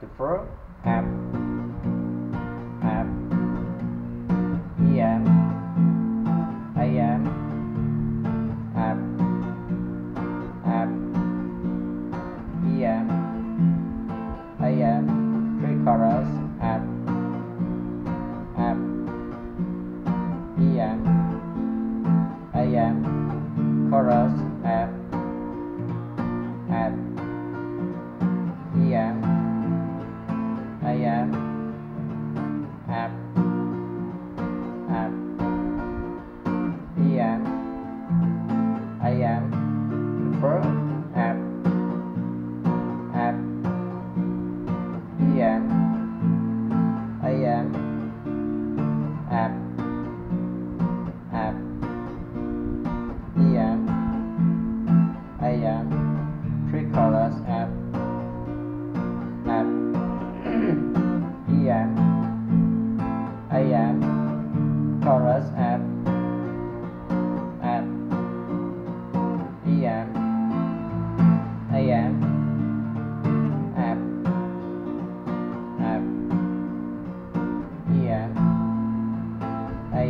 the verb have have em am have have em am pre-chorus have have em am chorus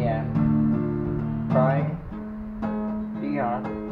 a.m. Crying beyond